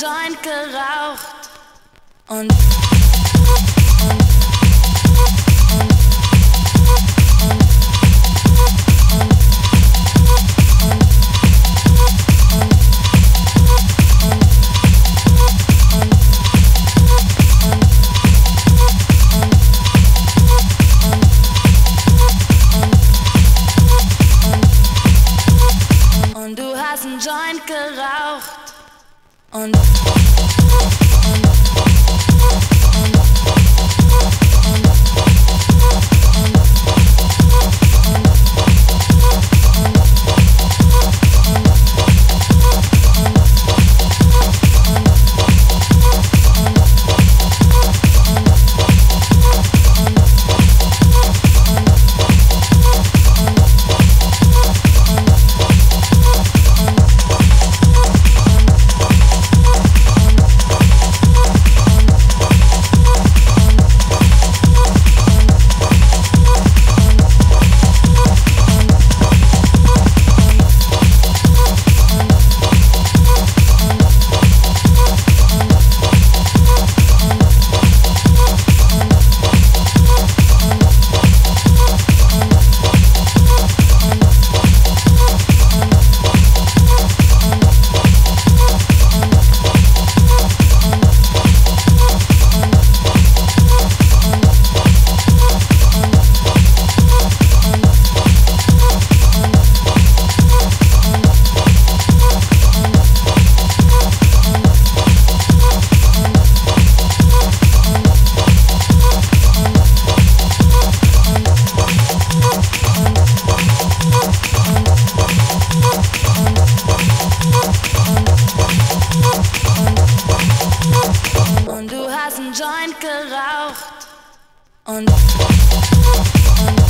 Joint geraucht. Und. Und du hast einen Joint geraucht. on, on. Blasenjoint geraucht. Und, und